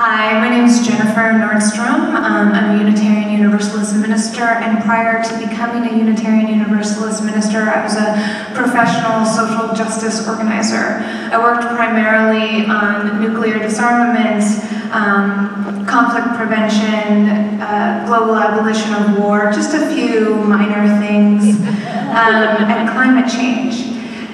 Hi, my name is Jennifer Nordstrom. Um, I'm a Unitarian Universalist minister, and prior to becoming a Unitarian Universalist minister, I was a professional social justice organizer. I worked primarily on nuclear disarmament, um, conflict prevention, uh, global abolition of war, just a few minor things, um, and climate change.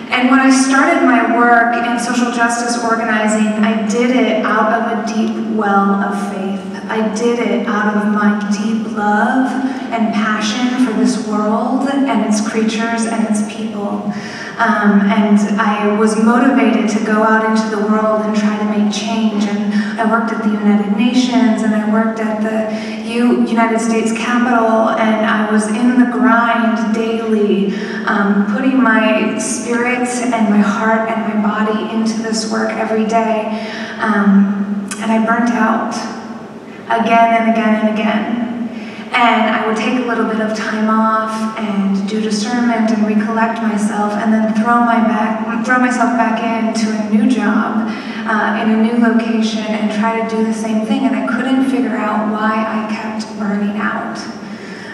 And when I started my work in social justice organizing, I did it out of a deep well of faith. I did it out of my deep love and passion for this world and its creatures and its people. Um, and I was motivated to go out into the world and try to make change. And I worked at the United Nations and I worked at the U United States Capitol and I was in the grind daily, um, putting my spirit and my heart and my body into this work every day. Um, and I burnt out again and again and again. And I would take a little bit of time off and do discernment and recollect myself and then throw, my back, throw myself back into a new job uh, in a new location and try to do the same thing. And I couldn't figure out why I kept burning out.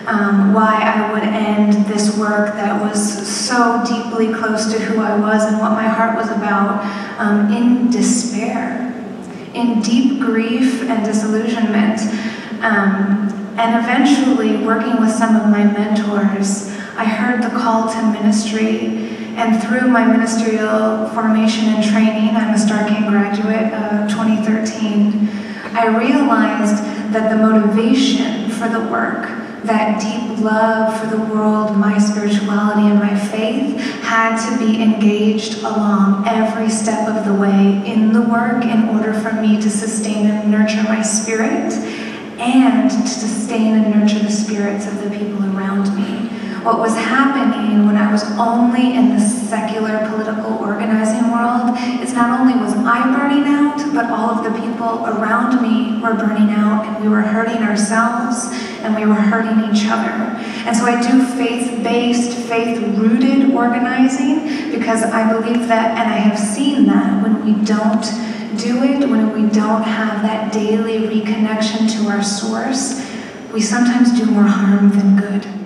Um, why I would end this work that was so deeply close to who I was and what my heart was about um, in despair, in deep grief and disillusionment. Um, and eventually, working with some of my mentors, I heard the call to ministry. And through my ministerial formation and training, I'm a Starr King graduate of 2013, I realized that the motivation for the work, that deep love for the world, my spirituality, and my faith had to be engaged along every step of the way in the work in order for me to sustain and nurture my spirit and to sustain and nurture the spirits of the people around me. What was happening when I was only in the secular political organizing world is not only was I burning out, but all of the people around me were burning out and we were hurting ourselves and we were hurting each other. And so I do faith-based, faith-rooted organizing because I believe that, and I have seen that when we don't do it, when we don't have that daily reconnection to our source, we sometimes do more harm than good.